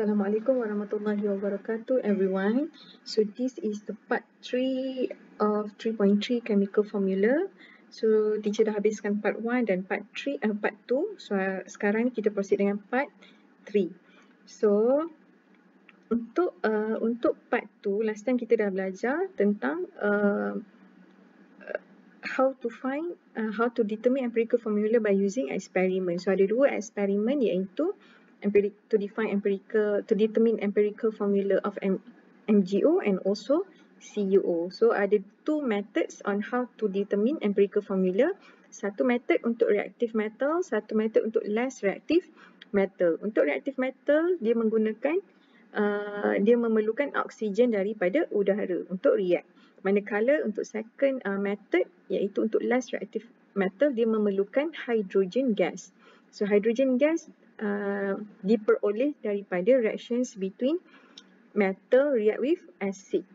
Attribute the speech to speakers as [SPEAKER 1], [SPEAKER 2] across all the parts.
[SPEAKER 1] Assalamualaikum warahmatullahi wabarakatuh everyone. So this is the part 3 of 3.3 chemical formula. So teacher dah habiskan part 1 dan part 3 uh, part 2. So uh, sekarang ni kita proceed dengan part 3. So untuk uh, untuk part 2 last time kita dah belajar tentang uh, how to find uh, how to determine empirical formula by using experiment. So ada dua eksperimen iaitu empiric to define empirical to determine empirical formula of M MGO and also CuO. So ada two methods on how to determine empirical formula. Satu method untuk reactive metal, satu method untuk less reactive metal. Untuk reactive metal dia menggunakan uh, dia memerlukan oksigen daripada udara untuk react. Manakala untuk second uh, method iaitu untuk less reactive metal dia memerlukan hydrogen gas. So hydrogen gas uh, diperoleh daripada reactions between metal react with acid.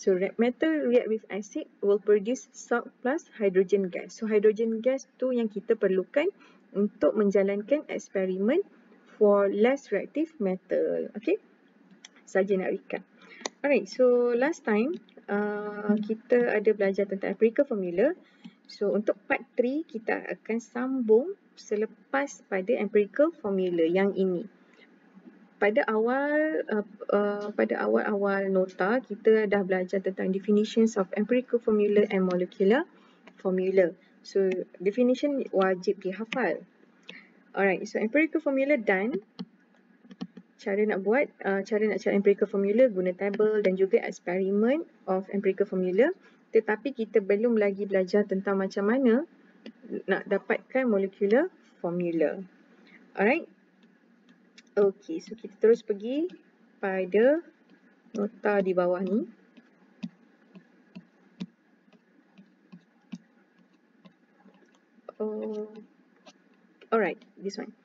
[SPEAKER 1] So metal react with acid will produce salt plus hydrogen gas. So hydrogen gas tu yang kita perlukan untuk menjalankan eksperimen for less reactive metal. Okay. Saja nak recap. Alright, so last time uh, kita ada belajar tentang empirical formula. So untuk part 3 kita akan sambung selepas pada empirical formula yang ini. Pada awal uh, uh, pada awal-awal nota kita dah belajar tentang definitions of empirical formula and molecular formula. So definition wajib dihafal. Alright, so empirical formula done. Cara nak buat, uh, cara nak cari empirical formula guna table dan juga eksperimen of empirical formula. Tetapi kita belum lagi belajar tentang macam mana nak dapatkan molecular formula. Alright. Okay, so kita terus pergi pada nota di bawah ni. Oh, alright, this one.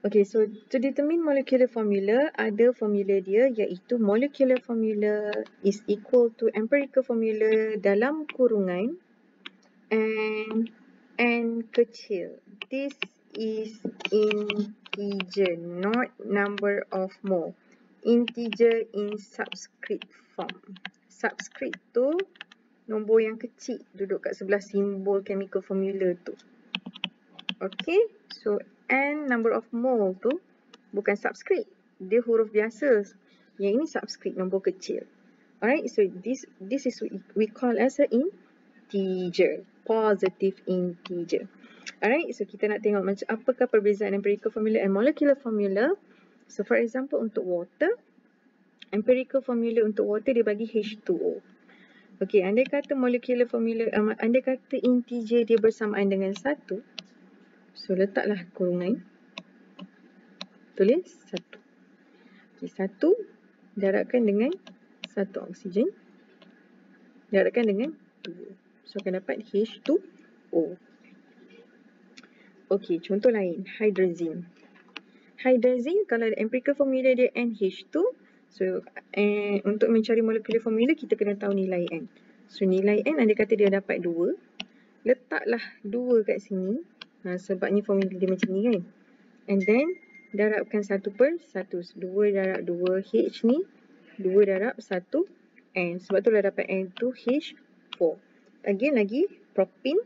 [SPEAKER 1] Okay, so to determine molecular formula, ada formula dia iaitu molecular formula is equal to empirical formula dalam kurungan and n kecil. This is integer, not number of mole. Integer in subscript form. Subscript tu nombor yang kecil duduk kat sebelah simbol chemical formula tu. Okay, so n number of mole tu bukan subscript. Dia huruf biasa. Yang ini subscript nombor kecil. Alright, so this this is what we call as a integer positive integer. Alright, so kita nak tengok macam apakah perbezaan empirical formula and molecular formula. So for example untuk water, empirical formula untuk water dia bagi H2O. Okay, andai kata molecular formula, um, andai kata integer dia bersamaan dengan 1. So letaklah kurungan. Tulis 1. Okay, 1 darabkan dengan 1 oksigen. Darabkan dengan 2. So akan dapat H2O. Okey, contoh lain, hydrazine. Hydrazine kalau ada empirical formula dia NH2. So eh, untuk mencari molekular formula kita kena tahu nilai N. So nilai N ada kata dia dapat 2. Letaklah 2 kat sini. Ha, sebabnya formula dia macam ni kan. And then darabkan 1 per 1. 2 darab 2 H ni. 2 darab 1 N. Sebab tu dah dapat N tu H4 again lagi propin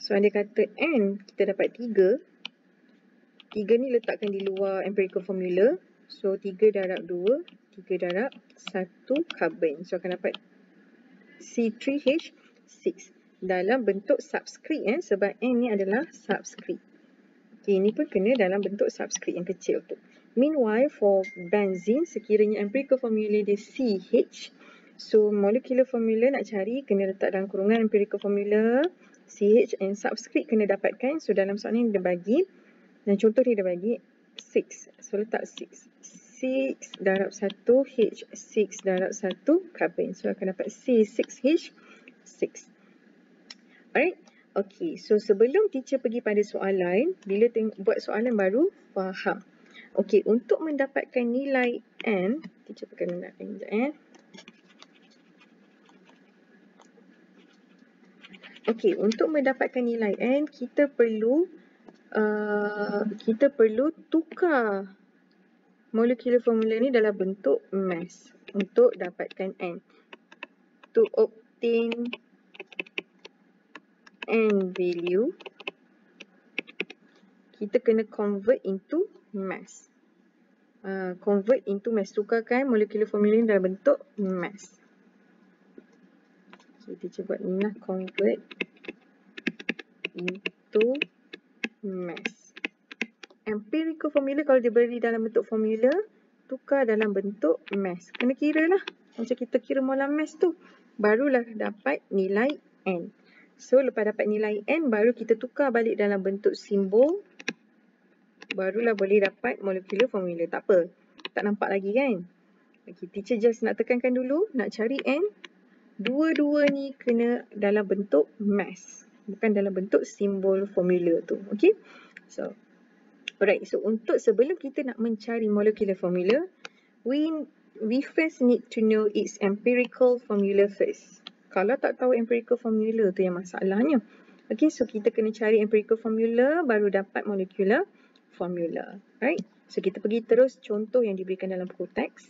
[SPEAKER 1] so anda kata N kita dapat 3 3 ni letakkan di luar empirical formula. So 3 darab 2 3 darab 1 carbon. So akan dapat C3H6 dalam bentuk subscript eh sebab N ni adalah subscript. Okay, ini pun kena dalam bentuk subscript yang kecil tu. Meanwhile for benzene sekiranya empirical formula dia CH So molecular formula nak cari kena letak dalam kurungan empirical formula CH and subscript kena dapatkan. So dalam soalan ni dia bagi dan contoh dia dia bagi 6. So letak 6. 6 darab 1 H 6 darab 1 carbon. So akan dapat C6H6. Alright. Okay, so sebelum teacher pergi pada soalan, bila buat soalan baru, faham. Okay, untuk mendapatkan nilai N, teacher pakai nilai N sekejap eh. Okey, untuk mendapatkan nilai n kita perlu uh, kita perlu tukar molecular formula ni dalam bentuk mass untuk dapatkan N. To obtain N value, kita kena convert into mass. Uh, convert into mass. Tukarkan molecular formula ni dalam bentuk mass. So, teacher buat ni lah. Convert into mass. Empirical formula kalau dia beri dalam bentuk formula, tukar dalam bentuk mass. Kena kira lah. Macam kita kira molar mass tu. Barulah dapat nilai N. So, lepas dapat nilai N, baru kita tukar balik dalam bentuk simbol. Barulah boleh dapat molecular formula. Tak apa. Tak nampak lagi kan? Okay, teacher just nak tekankan dulu. Nak cari N. Dua-dua ni kena dalam bentuk mass. Bukan dalam bentuk simbol formula tu. Okay? So, alright. So, untuk sebelum kita nak mencari molecular formula, we we first need to know its empirical formula first. Kalau tak tahu empirical formula tu yang masalahnya. Okay, so kita kena cari empirical formula baru dapat molecular formula. Right? So kita pergi terus contoh yang diberikan dalam buku teks.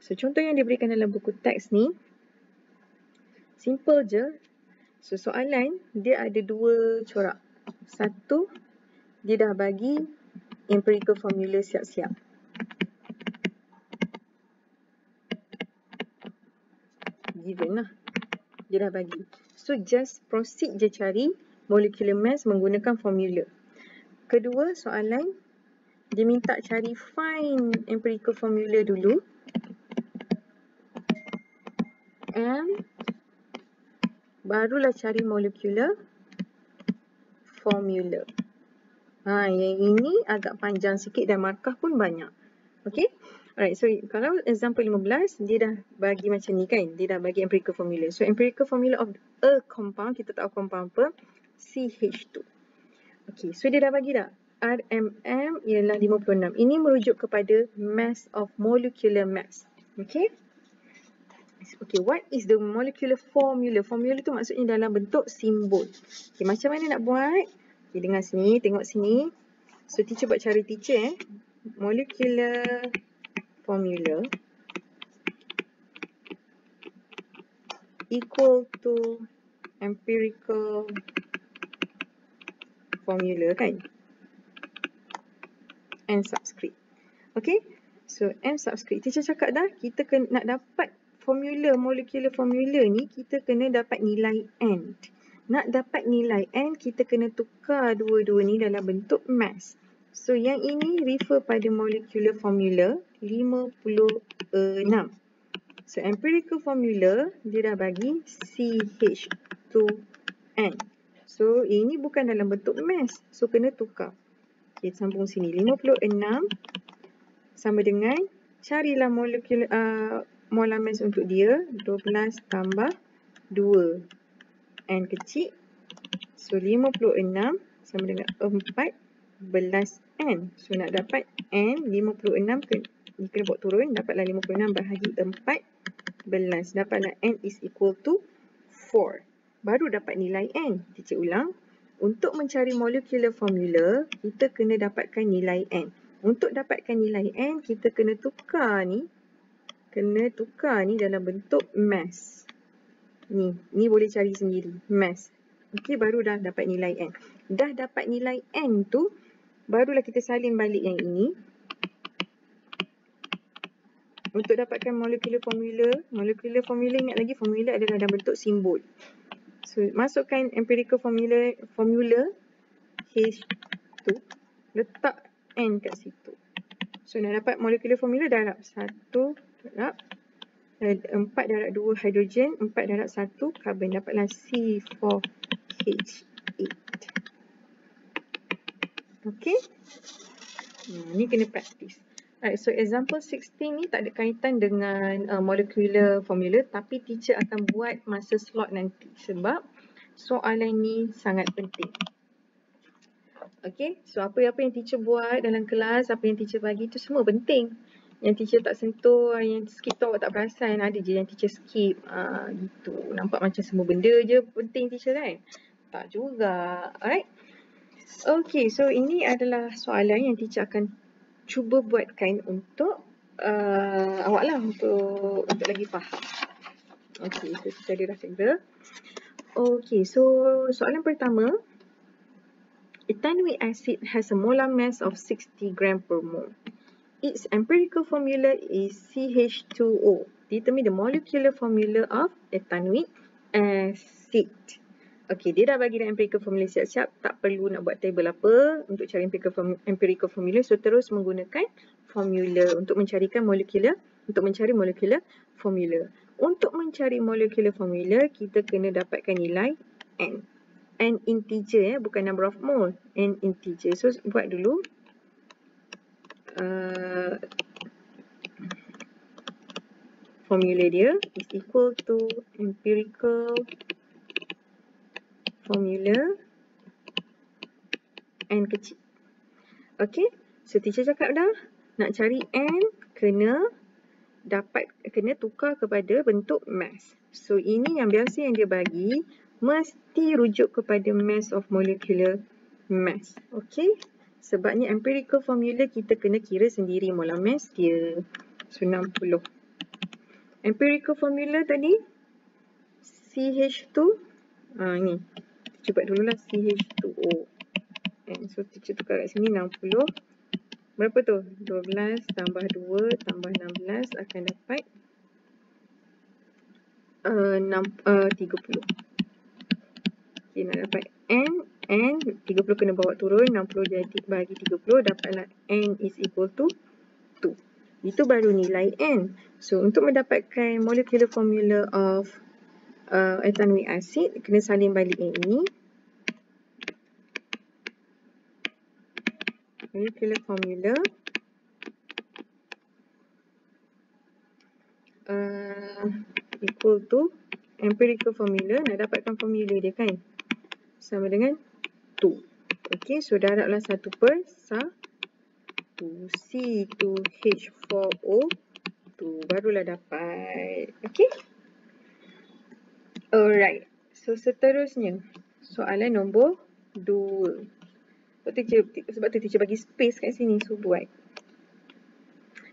[SPEAKER 1] So contoh yang diberikan dalam buku teks ni, simple je. So soalan dia ada dua corak. Satu, dia dah bagi empirical formula siap-siap. given lah. Dia dah bagi. So just proceed je cari molecular mass menggunakan formula. Kedua soalan, dia minta cari find empirical formula dulu. And barulah cari molecular formula. Ha, yang ini agak panjang sikit dan markah pun banyak. Okay. Alright, so kalau example 15, dia dah bagi macam ni kan. Dia dah bagi empirical formula. So empirical formula of a compound, kita tahu compound apa? CH2. Okay, so dia dah bagi dah. RMM ialah 56. Ini merujuk kepada mass of molecular mass. Okay. Okay, what is the molecular formula? Formula tu maksudnya dalam bentuk simbol. Okay, macam mana nak buat? Okay, dengar sini, tengok sini. So, teacher buat cara teacher eh. Molecular formula equal to empirical formula kan n subscript okay so n subscript teacher cakap dah kita nak dapat formula molecular formula ni kita kena dapat nilai n nak dapat nilai n kita kena tukar dua-dua ni dalam bentuk mass So yang ini refer pada molecular formula 56. So empirical formula dia dah bagi CH2N. So ini bukan dalam bentuk mass. So kena tukar. Okay, sambung sini. 56 sama dengan carilah molecular uh, molar mass untuk dia. 12 tambah 2. N kecil. So 56 sama dengan 4 belas N. So nak dapat N 56 kena, kena buat turun. Dapatlah 56 bahagi 4 belas. Dapatlah N is equal to 4. Baru dapat nilai N. Kita ulang. Untuk mencari molecular formula, kita kena dapatkan nilai N. Untuk dapatkan nilai N, kita kena tukar ni. Kena tukar ni dalam bentuk mass. Ni, ni boleh cari sendiri. Mass. Okey, baru dah dapat nilai N. Dah dapat nilai N tu, barulah kita salin balik yang ini untuk dapatkan molecular formula molecular formula ingat lagi formula adalah dalam bentuk simbol so masukkan empirical formula formula H2 letak N kat situ so nak dapat molecular formula darab 1 darab 4 darab 2 hidrogen 4 darab 1 karbon dapatlah C4H8 Okay. Hmm, ni kena practice. Right, so example 16 ni tak ada kaitan dengan uh, molecular formula tapi teacher akan buat masa slot nanti sebab soalan ni sangat penting. Okay, so apa-apa yang teacher buat dalam kelas, apa yang teacher bagi tu semua penting. Yang teacher tak sentuh, yang skip tu awak tak perasan, ada je yang teacher skip. Uh, gitu, nampak macam semua benda je penting teacher kan? Tak juga, alright. Okay, so ini adalah soalan yang teacher akan cuba buatkan untuk uh, awak lah untuk, untuk lagi faham. Okay, so kita ada dah segera. Okay, so soalan pertama. Ethanoic acid has a molar mass of 60 gram per mole. Its empirical formula is CH2O. Determine the molecular formula of ethanoic acid. Okay, dia dah bagi dah empirical formula siap-siap. Tak perlu nak buat table apa untuk cari empirical, form empirical formula. So, terus menggunakan formula untuk mencarikan molecular, untuk mencari molecular formula. Untuk mencari molecular formula, kita kena dapatkan nilai N. N integer ya, bukan number of mole. N integer. So, buat dulu. Uh, formula dia is equal to empirical formula N kecil. Okay. So, teacher cakap dah. Nak cari N, kena dapat kena tukar kepada bentuk mass. So ini yang biasa yang dia bagi mesti rujuk kepada mass of molecular mass. Okay. Sebabnya empirical formula kita kena kira sendiri molar mass dia. So 60. Empirical formula tadi CH2 ah ni. Cuba dululah CH2O. And so teacher tukar kat sini 60 Berapa tu? 12 tambah 2 tambah 16 akan dapat uh, 6, uh, 30. Okay, nak dapat N. N, 30 kena bawa turun. 60 jadi bagi 30. Dapatlah N is equal to 2. Itu baru nilai N. So, untuk mendapatkan molecular formula of uh, ethanoic acid, kena salin balik N ini. molecular formula uh, equal to empirical formula nak dapatkan formula dia kan sama dengan 2 ok so darablah 1 per 1 C2H4O 2 barulah dapat ok alright so seterusnya soalan nombor 2 sebab teacher, sebab teacher bagi space kat sini. So, buat.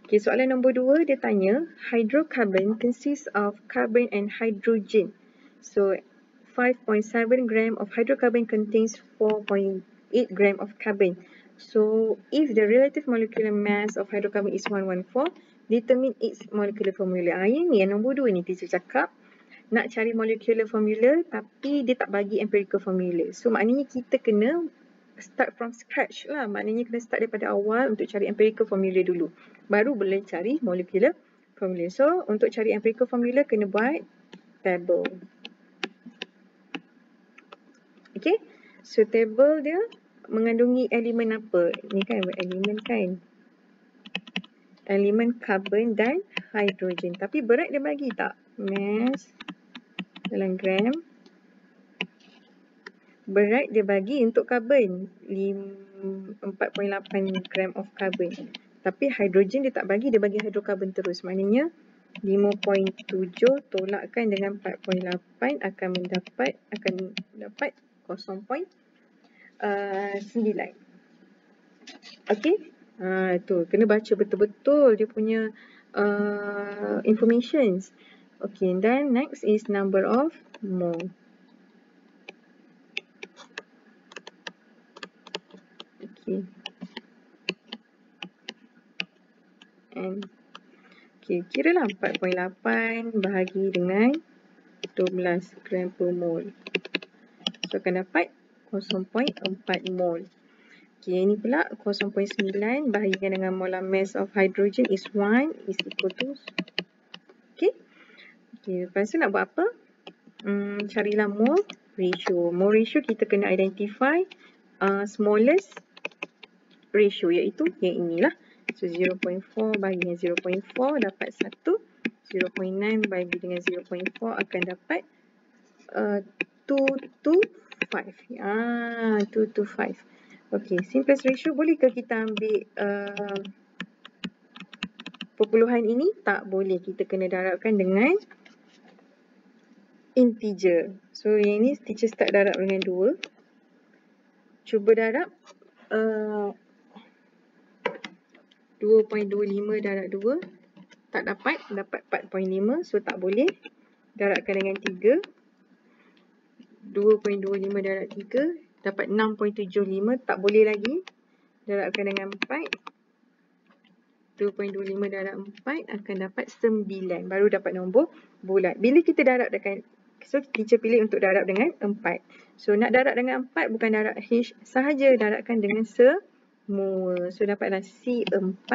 [SPEAKER 1] Okay, soalan nombor dua, dia tanya, hydrocarbon consists of carbon and hydrogen. So, 5.7 gram of hydrocarbon contains 4.8 gram of carbon. So, if the relative molecular mass of hydrocarbon is 114, determine its molecular formula. Ah, ini yang nombor dua ni teacher cakap. Nak cari molecular formula tapi dia tak bagi empirical formula. So, maknanya kita kena start from scratch lah. Maknanya kena start daripada awal untuk cari empirical formula dulu. Baru boleh cari molecular formula. So, untuk cari empirical formula kena buat table. Okay. So, table dia mengandungi elemen apa? Ni kan elemen kan. Elemen carbon dan hydrogen. Tapi berat dia bagi tak? Mass dalam gram berat dia bagi untuk karbon 4.8 gram of carbon tapi hidrogen dia tak bagi dia bagi hidrokarbon terus maknanya 5.7 tolakkan dengan 4.8 akan mendapat akan dapat 0.9 uh, okey uh, tu. Kena baca betul-betul dia punya uh, informations. Okey then next is number of mole. Okay. And okay, kira lah 4.8 bahagi dengan 12 gram per mole. So, akan dapat 0.4 mole. Okay, ini pula 0.9 bahagikan dengan molar mass of hydrogen is 1 is equal to Okay. Okay, lepas tu nak buat apa? Hmm, carilah mole ratio. Mole ratio kita kena identify uh, smallest ratio iaitu yang inilah. So 0.4 bagi dengan 0.4 dapat 1. 0.9 bagi dengan 0.4 akan dapat uh, 2 to 5. Ah, 2 to 5. Okey, simplest ratio bolehkah kita ambil uh, perpuluhan ini? Tak boleh. Kita kena darabkan dengan integer. So yang ini teacher start darab dengan 2. Cuba darab uh, 2.25 darab 2. Tak dapat. Dapat 4.5. So tak boleh. Darabkan dengan 3. 2.25 darab 3. Dapat 6.75. Tak boleh lagi. Darabkan dengan 4. 2.25 darab 4 akan dapat 9. Baru dapat nombor bulat. Bila kita darab dengan So, teacher pilih untuk darab dengan 4. So, nak darab dengan 4 bukan darab H sahaja. Darabkan dengan semua. So, dapatlah C4.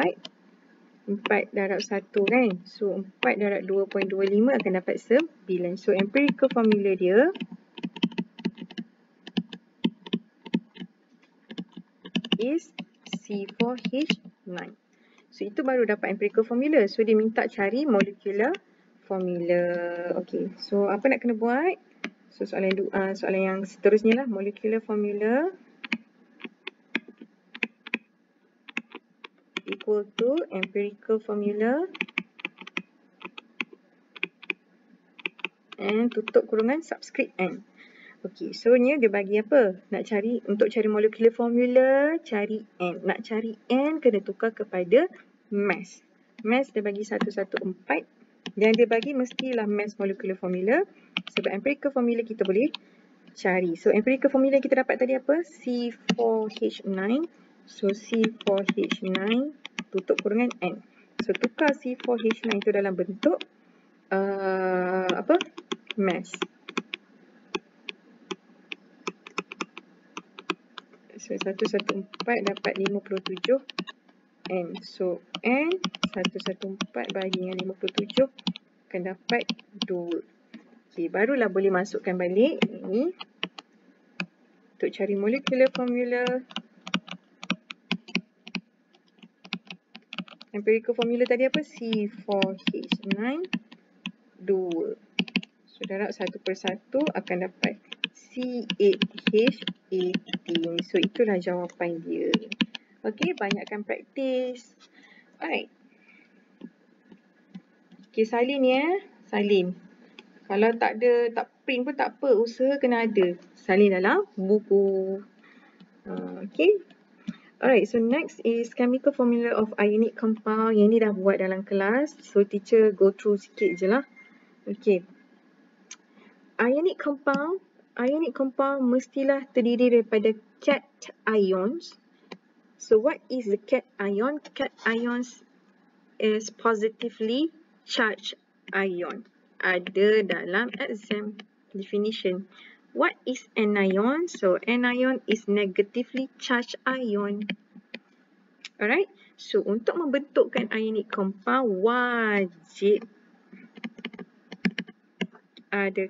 [SPEAKER 1] 4 darab 1 kan. So, 4 darab 2.25 akan dapat 9. So, empirical formula dia. Is C4H9. So, itu baru dapat empirical formula. So, dia minta cari molecular formula. Okay, so apa nak kena buat? So soalan uh, soalan yang seterusnya lah, molecular formula equal to empirical formula and tutup kurungan subscript n. Okay, so ni dia bagi apa? Nak cari, untuk cari molecular formula, cari n. Nak cari n, kena tukar kepada mass. Mass dia bagi 114 yang dia bagi mestilah mass molecular formula. Sebab empirical formula kita boleh cari. So empirical formula kita dapat tadi apa? C4H9. So C4H9 tutup kurungan N. So tukar C4H9 itu dalam bentuk uh, apa? Mass. So 114 dapat 57 N. So, N 114 bagi dengan 57 akan dapat 2. Okay, barulah boleh masukkan balik ini untuk cari molecular formula. Empirical formula tadi apa? C4H9 2. So, darab satu per satu akan dapat C8H18. So, itulah jawapan dia. Okay, banyakkan praktis. Alright. Okay, salin ya. Salin. Kalau tak ada, tak print pun tak apa. Usaha kena ada. Salin dalam buku. Uh, okay. Alright, so next is chemical formula of ionic compound. Yang ni dah buat dalam kelas. So, teacher go through sikit je lah. Okay. Ionic compound. Ionic compound mestilah terdiri daripada cat ions. So what is the cation? Cations is positively charged ion. Ada dalam exam definition. What is anion? So anion is negatively charged ion. Alright. So untuk membentukkan ionic compound wajib ada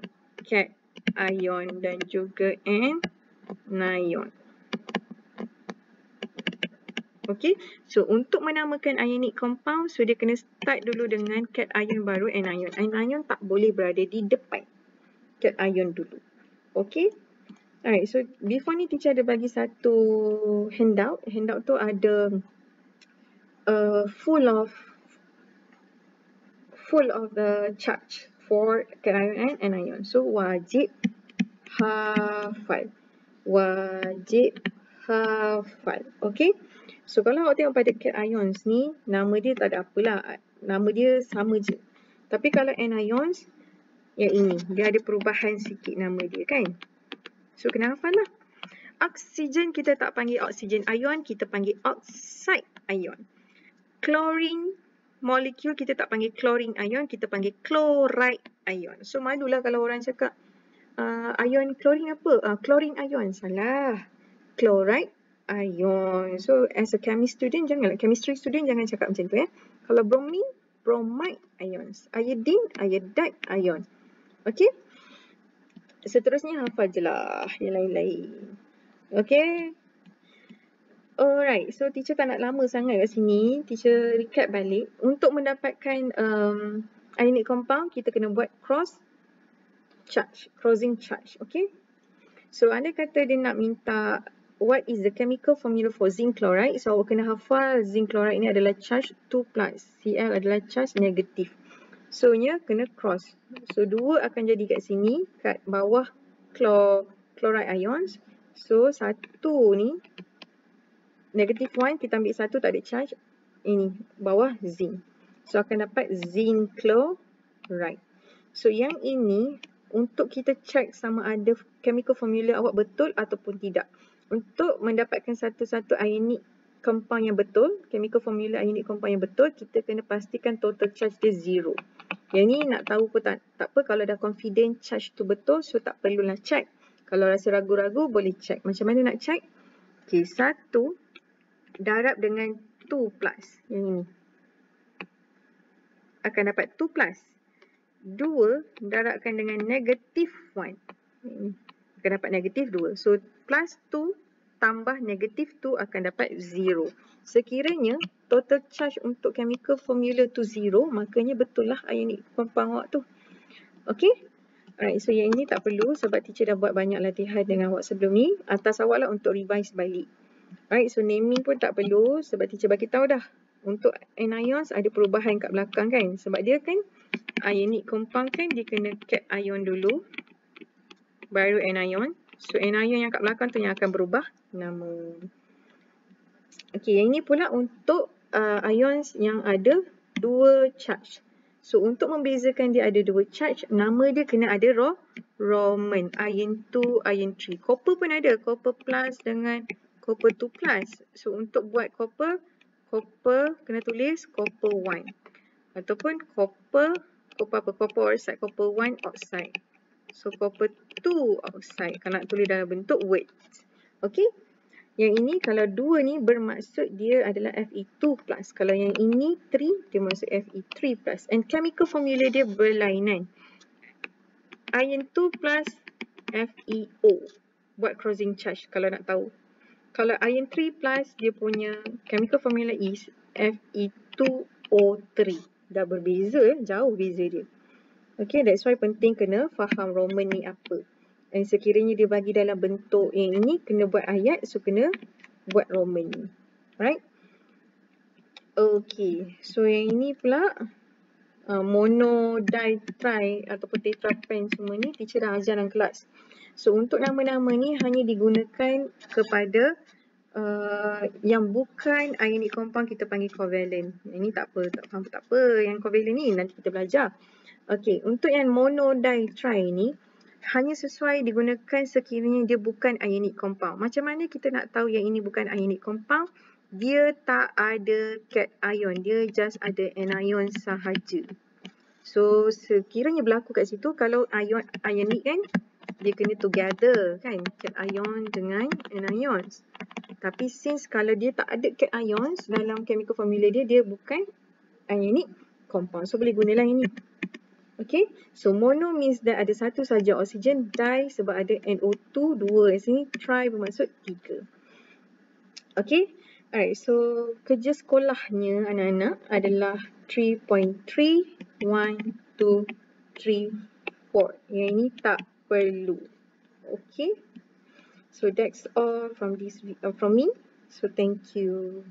[SPEAKER 1] cation dan juga anion. Okay, so untuk menamakan ionic compound, so dia kena start dulu dengan cat ion baru anion. Anion tak boleh berada di depan cat ion dulu. Okay, alright, so before ni teacher ada bagi satu handout. Handout tu ada uh, full of full of the charge for cat ion and anion. So wajib hafal. Wajib hafal. Okay. So kalau awak tengok pada cat ions ni, nama dia tak ada apalah. Nama dia sama je. Tapi kalau anions, yang ini. Dia ada perubahan sikit nama dia kan. So kena hafal lah. Oksigen kita tak panggil oksigen ion, kita panggil oxide ion. Chlorine molekul kita tak panggil chlorine ion, kita panggil chloride ion. So malulah kalau orang cakap uh, ion chlorine apa? Uh, chlorine ion. Salah. Chloride ion. So as a chemist student janganlah chemistry student jangan cakap macam tu ya. Kalau bromine, bromide ions. Iodine, iodide ion. Okay. Seterusnya hafal je lah yang lain-lain. Okay. Alright, so teacher tak nak lama sangat kat sini. Teacher recap balik. Untuk mendapatkan um, ionic compound, kita kena buat cross charge, crossing charge. Okay. So, anda kata dia nak minta what is the chemical formula for zinc chloride? So, kena hafal zinc chloride ni adalah charge 2 plus. Cl adalah charge negatif. So, nya kena cross. So, 2 akan jadi kat sini, kat bawah chlor chloride ions. So, 1 ni, negatif 1, kita ambil 1 tak ada charge. ini bawah zinc. So akan dapat zinc chloride. So yang ini untuk kita check sama ada chemical formula awak betul ataupun tidak. Untuk mendapatkan satu-satu ionic compound yang betul, chemical formula ionic compound yang betul, kita kena pastikan total charge dia zero. Yang ni nak tahu pun tak, tak apa kalau dah confident charge tu betul, so tak perlulah check. Kalau rasa ragu-ragu boleh check. Macam mana nak check? Okay, satu darab dengan 2 plus yang ini. Akan dapat 2 plus. 2 darabkan dengan negatif 1. Akan dapat negatif 2. So, plus 2 tambah negatif 2 akan dapat 0. Sekiranya total charge untuk chemical formula tu 0, makanya betul lah ionic compound awak tu. Okay? Alright, so yang ini tak perlu sebab teacher dah buat banyak latihan dengan awak sebelum ni. Atas awak lah untuk revise balik. Alright, so naming pun tak perlu sebab teacher bagi tahu dah. Untuk anions ada perubahan kat belakang kan. Sebab dia kan ionic compound kan dia kena cat ion dulu. Baru anion. So anion yang kat belakang tu yang akan berubah nama. Okay, yang ini pula untuk uh, ions yang ada dua charge. So untuk membezakan dia ada dua charge, nama dia kena ada ro Roman, ion 2, ion 3. Copper pun ada, copper plus dengan copper 2 plus. So untuk buat copper, copper kena tulis copper 1. Ataupun copper, copper apa? Copper oxide, copper 1 oxide. So copper 2 oxide kalau nak tulis dalam bentuk weight. Okay. Yang ini kalau 2 ni bermaksud dia adalah Fe2 plus. Kalau yang ini 3 dia maksud Fe3 plus. And chemical formula dia berlainan. Iron 2 plus FeO. Buat crossing charge kalau nak tahu. Kalau iron 3 plus, dia punya chemical formula is Fe2O3. Dah berbeza, jauh beza dia. Okay, that's why penting kena faham Roman ni apa. Dan sekiranya dia bagi dalam bentuk yang ini, kena buat ayat, so kena buat Roman ni. Right? Okay, so yang ini pula, uh, mono, di, tri ataupun tetrapen semua ni, teacher dah ajar dalam kelas. So untuk nama-nama ni hanya digunakan kepada uh, yang bukan ionic compound kita panggil covalent. Yang ni tak apa, tak faham tak apa. Yang covalent ni nanti kita belajar. Okay, untuk yang mono di tri ni hanya sesuai digunakan sekiranya dia bukan ionic compound. Macam mana kita nak tahu yang ini bukan ionic compound? Dia tak ada cat ion, dia just ada anion sahaja. So sekiranya berlaku kat situ kalau ion ionic kan dia kena together kan cation dengan anions. Tapi since kalau dia tak ada cations dalam chemical formula dia dia bukan ionic compound. So boleh gunalah ini. Okay, so mono means that ada satu saja oksigen, di sebab ada NO2, dua. Di sini tri bermaksud tiga. Okay, alright, so kerja sekolahnya anak-anak adalah 3.3, 1, 2, 3, 4. Yang ini tak perlu. Okay. So that's all from this uh, from me. So thank you.